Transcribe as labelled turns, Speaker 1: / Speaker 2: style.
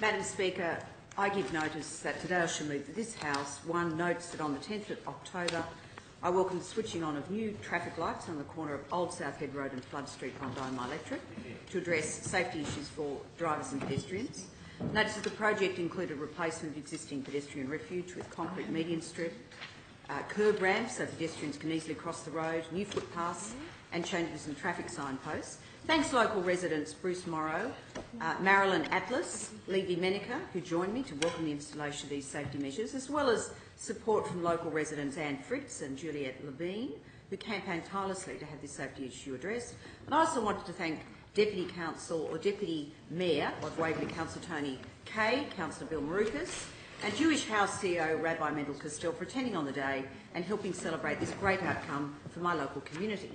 Speaker 1: Madam Speaker, I give notice that today I shall move this House, one, notes that on the 10th of October I welcome the switching on of new traffic lights on the corner of Old South Head Road and Flood Street on my electorate to address safety issues for drivers and pedestrians. Notice that the project included replacement of existing pedestrian refuge with concrete median strip, uh, curb ramps so pedestrians can easily cross the road, new footpaths and changes in traffic signposts. Thanks local residents Bruce Morrow, uh, Marilyn Atlas, Levy Menica, who joined me to welcome the installation of these safety measures, as well as support from local residents Anne Fritz and Juliette Levine, who campaigned tirelessly to have this safety issue addressed. And I also wanted to thank Deputy Council or Deputy Mayor of Waverley, Council Tony Kay, Councillor Bill Mouroukas, and Jewish House CEO Rabbi Mendel Kastel for attending on the day and helping celebrate this great outcome for my local community.